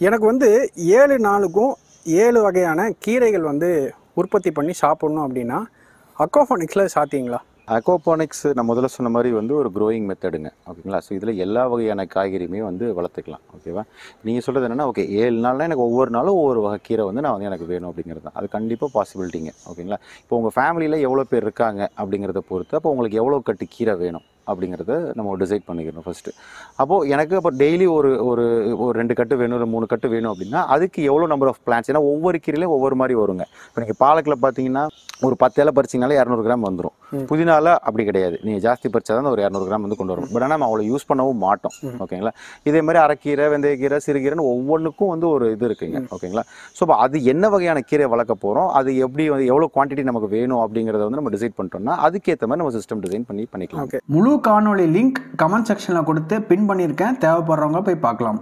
எனக்கு வந்து ஏழு நாளுக்கும் ஏழு வகையான கீரைகள் வந்து உற்பத்தி பண்ணி சாப்பிட்ணும் அப்படின்னா அக்கோஃபோனிக்ஸில் சாத்தியங்களா? அக்வாபானிக்ஸ் நான் முதல்ல சொன்ன மாதிரி வந்து ஒரு க்ரோயிங் மெத்தடுங்க ஓகேங்களா? ஸோ இதில் எல்லா வகையான காய்கறியுமே வந்து வளர்த்துக்கலாம். ஓகேவா? நீங்கள் சொல்கிறது என்னென்னா ஓகே ஏழு நாள்னால் எனக்கு ஒவ்வொரு நாளும் ஒவ்வொரு வகை கீரை வந்து நான் வந்து எனக்கு வேணும் அப்படிங்கிறது தான். அது கண்டிப்பாக பாசிபிலிட்டிங்க ஓகேங்களா? இப்போ உங்கள் ஃபேமிலியில் எவ்வளோ பேர் இருக்காங்க அப்படிங்கிறத பொறுத்து அப்போ உங்களுக்கு எவ்வளோ கட்டு கீரை வேணும்? அப்படிங்கிறத நம்ம டிசைட் பண்ணிக்கிறோம் ஃபஸ்ட்டு அப்போது எனக்கு அப்போ டெய்லி ஒரு ஒரு ஒரு ரெண்டு கட்டு வேணும் ஒரு மூணு கட்டு வேணும் அப்படின்னா அதுக்கு எவ்வளோ நம்பர் ஆஃப் பிளான்ஸ் ஏன்னா ஒவ்வொரு கீரையிலையும் ஒவ்வொரு மாதிரி வருங்க. இப்போ நீங்கள் பாலக்கில் பார்த்தீங்கன்னா ஒரு பத்து இலை பறிச்சிங்கனாலே இரநூறு கிராம் வந்துடும் புதினால அப்படி கிடையாது. நீங்கள் ஜாஸ்தி பறிச்சா தான் ஒரு இரநூறு கிராம் வந்து கொண்டு வரும் பட் ஆனால் நம்ம அவ்வளோ யூஸ் பண்ணவும் மாட்டோம். ஓகேங்களா? இதே மாதிரி அரைக்கீரை வெந்தயக்கீரை சிறுகீரைன்னு ஒவ்வொன்றுக்கும் வந்து ஒரு இது இருக்குங்க. ஓகேங்களா? ஸோ அப்போ அது என்ன வகையான கீரை வளர்க்க போகிறோம் அது எப்படி வந்து எவ்வளோ குவான்டிட்டி நமக்கு வேணும் அப்படிங்கிறத வந்து நம்ம டிசைட் பண்ணிட்டோம்னா அதுக்கேற்ற மாதிரி நம்ம சிஸ்டம் டிசைன் பண்ணி பண்ணிக்கலாம். ஓகே முழு காணொளி லிங்க் கமெண்ட் செக்ஷனில் கொடுத்து பின் பண்ணியிருக்கேன். தேவைப்படுறவங்க போய் பார்க்கலாம்.